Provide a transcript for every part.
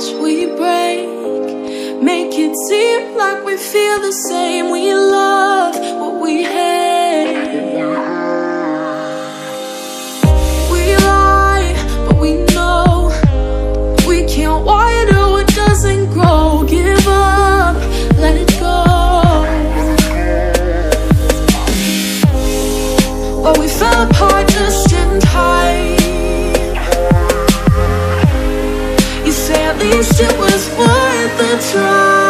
hearts we break. Make it seem like we feel the same. We love what we hate least it was worth the try.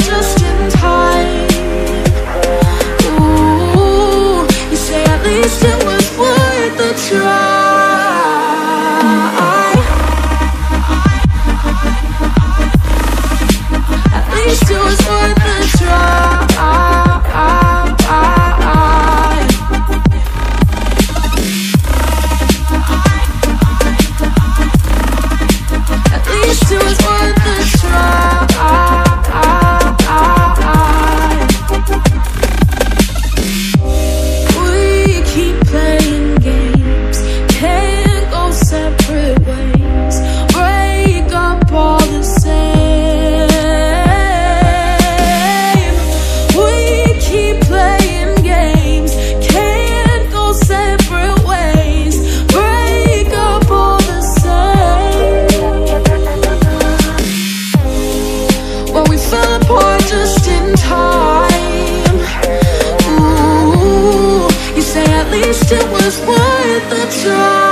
least it was worth the try.